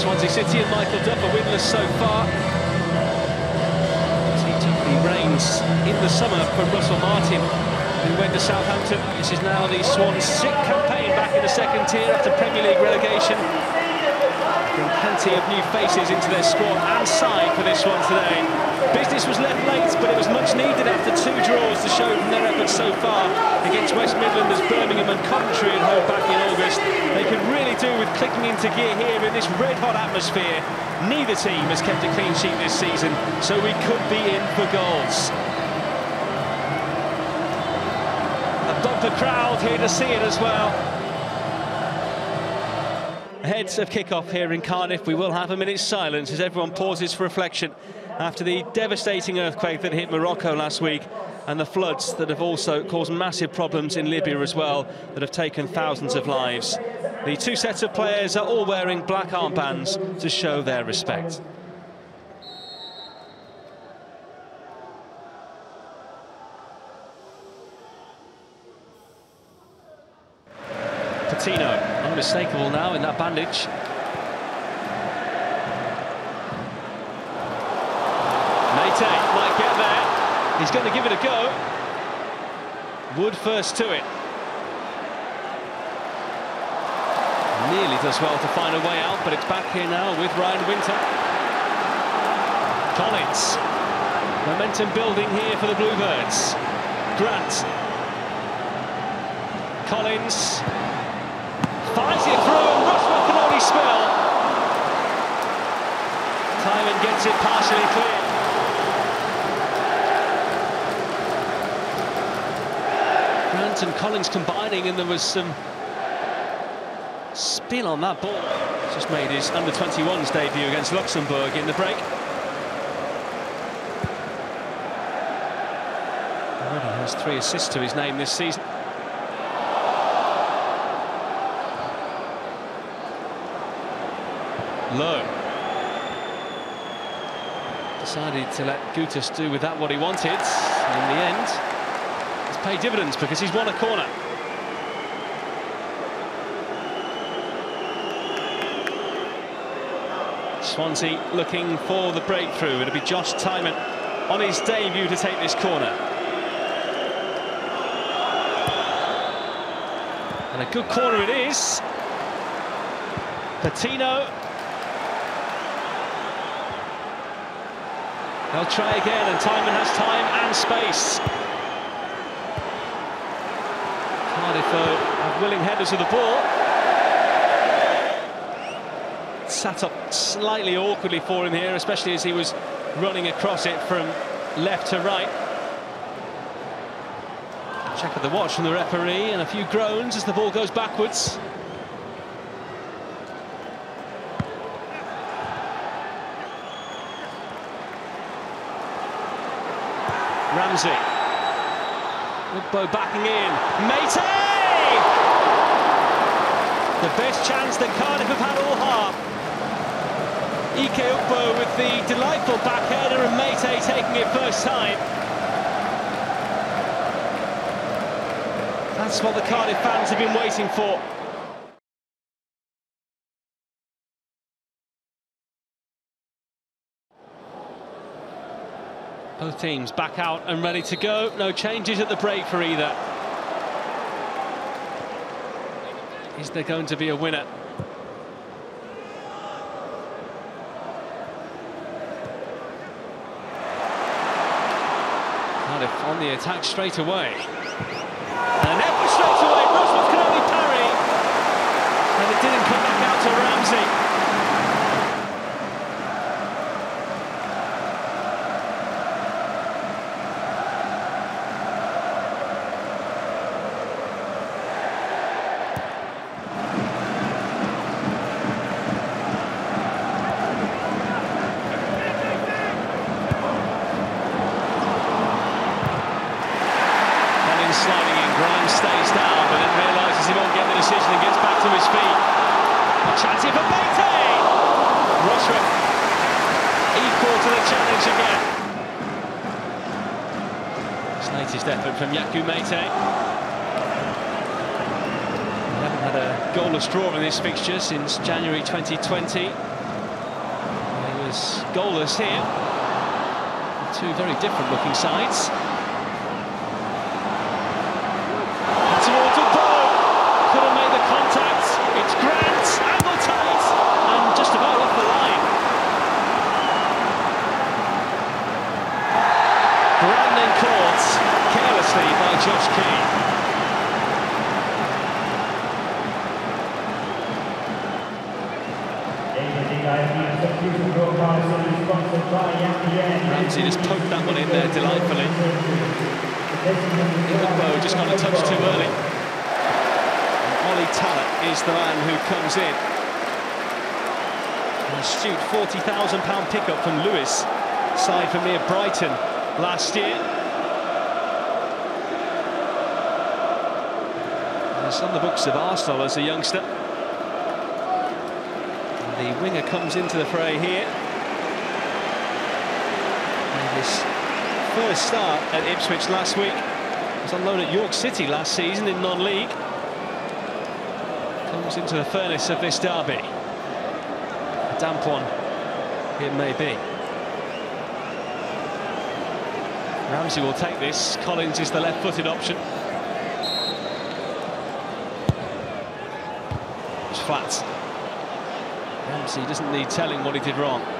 Swansea City and Michael Duff are winless so far. He in the summer from Russell Martin, who went to Southampton. This is now the Swans' sixth campaign back in the second tier after Premier League relegation. Bring plenty of new faces into their squad and side for this one today. Business was left late, but it was much needed after two draws to show from their efforts so far against West Midlanders, Birmingham and Coventry at home back in August. They could really do with clicking into gear here in this red-hot atmosphere. Neither team has kept a clean sheet this season, so we could be in for goals. A bumper crowd here to see it as well. Ahead of kick-off here in Cardiff, we will have a minute's silence as everyone pauses for reflection after the devastating earthquake that hit Morocco last week and the floods that have also caused massive problems in Libya as well that have taken thousands of lives. The two sets of players are all wearing black armbands to show their respect. Patino, unmistakable now in that bandage. Mate eh, might get there. He's going to give it a go. Wood first to it. Nearly does well to find a way out, but it's back here now with Ryan Wintle. Collins. Momentum building here for the Bluebirds. Grant. Collins. Fires it through, Rushworth can only spill. Tymon gets it partially clear. Grant and Collins combining, and there was some spin on that ball. Just made his under-21s debut against Luxembourg in the break. Already has three assists to his name this season. Low. Decided to let Goutas do with that what he wanted. In the end, it's paid dividends because he's won a corner. Swansea looking for the breakthrough. It'll be Josh Tymon on his debut to take this corner. And a good corner it is. Patino They'll try again, and Tymon has time and space. Cardiff have willing headers of the ball. Sat up slightly awkwardly for him here, especially as he was running across it from left to right. Check of the watch from the referee, and a few groans as the ball goes backwards. Ramsey. Backing in. Meite! The best chance that Cardiff have had all half. Ike Ugbo with the delightful back header and Meite taking it first time. That's what the Cardiff fans have been waiting for. Both teams back out and ready to go. No changes at the break for either. Is there going to be a winner? Cardiff on the attack straight away. And an effort straight away. Rushworth can only parry. And it didn't come back out to Ramsey. sliding in. Grimes stays down, but then realises he won't get the decision and gets back to his feet. A chance here for! Rushworth equal to the challenge again. His latest effort from Yakou Meite. We haven't had a goalless draw in this fixture since January 2020. as goalless here. Two very different looking sides. Towards a ball. Couldn't make the contact. It's Grant, angle tight, and just about off the line. Brandon caught carelessly by Josh. Ramsey just poked that one in there delightfully. Ugbo just gone a touch too early. And Ollie Tanner is the man who comes in. An astute £40,000 pickup from Lewes, side from near Brighton last year. On the books of Arsenal as a youngster. The winger comes into the fray here. And his first start at Ipswich last week was on loan at York City last season in non-league. Comes into the furnace of this derby. A damp one it may be. Ramsey will take this. Collins is the left-footed option. Flat. Ramsey doesn't need telling what he did wrong.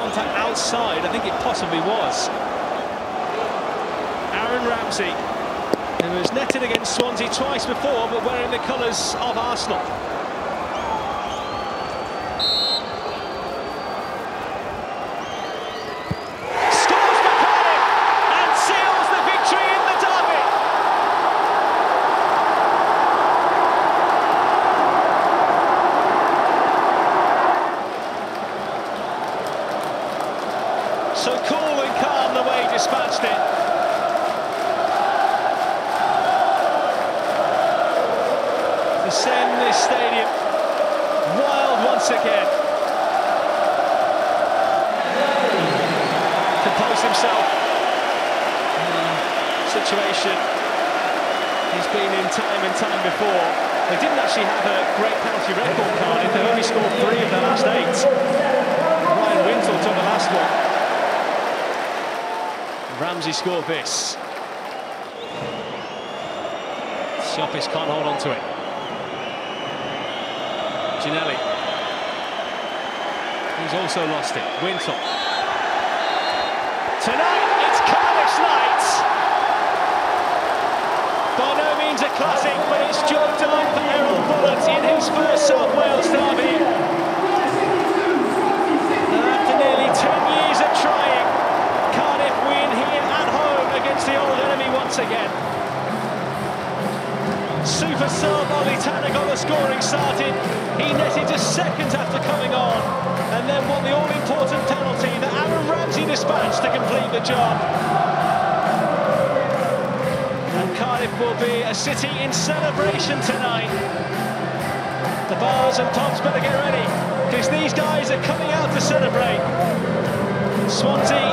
contact outside? I think it possibly was. Aaron Ramsey, who was netted against Swansea twice before, but wearing the colours of Arsenal. Scored three of their last eight. Ryan Wintle took the last one. Ramsey scored this. Siopis can't hold on to it. Ginnelly. He's also lost it. Wintle. Tonight, it's Cardiff's night. Classic, but it's job done for Erol Bulut in his first South Wales derby. After nearly 10 years of trying, Cardiff win here at home against the old enemy once again. Super sub Ollie Tanner got the scoring started. He netted just seconds after coming on and then won the all-important penalty that Aaron Ramsey dispatched to complete the job. And Cardiff will be a city in celebration tonight. The bars and pubs better get ready because these guys are coming out to celebrate. Swansea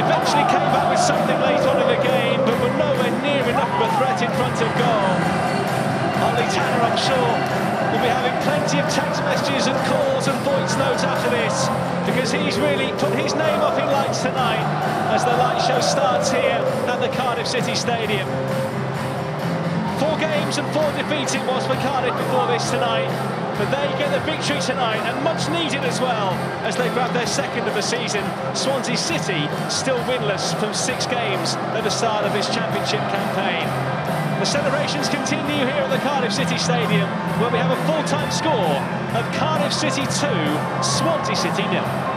eventually came back with something late on in the game, but were nowhere near enough of a threat in front of goal. Ollie Tanner, I'm sure, will be having plenty of text messages and calls and voice notes after this, because he's really put his name up in lights tonight as the light show starts here at the Cardiff City Stadium. Four games and four defeats it was for Cardiff before this tonight, but they get the victory tonight, and much needed as well, as they grab their second of the season. Swansea City still winless from six games at the start of this championship campaign. The celebrations continue here at the Cardiff City Stadium, where we have a full-time score of Cardiff City 2, Swansea City nil.